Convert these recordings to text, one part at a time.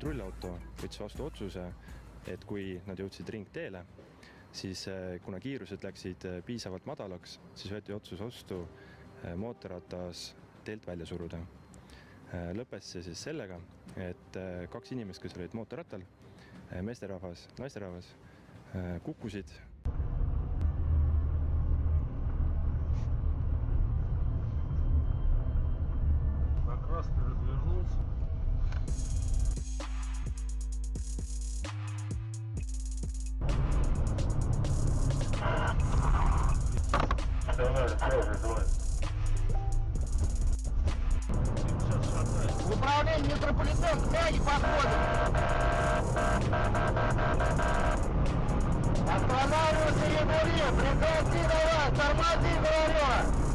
patrullauto võttis vastu otsuse et kui nad jõudsid ringteele, siis eh, kuna kiirused läksid eh, piisavalt madalaks, siis võeti otsus vastu eh, mootorratas teelt välja suruda. lõppes see siis sellega, et kaks inimest, kes olid mootorrattal, meesterahvas, naisterahvas, kukkusid В управлении метрополитен мяне подходит. Останавливайся, Егоре! Прекрати давай! Тормози, говорю!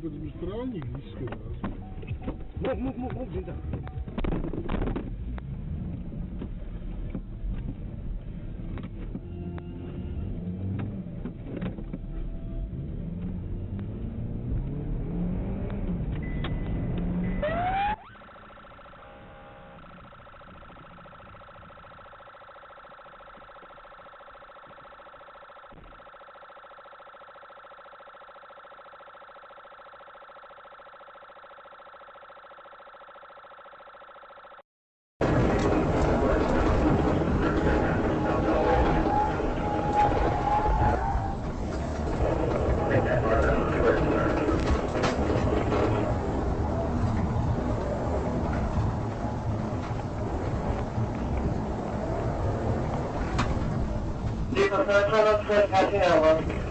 этот мистральник здесь сколько? Мог, мог, мог, мог, да. Estação Internacional de Janela.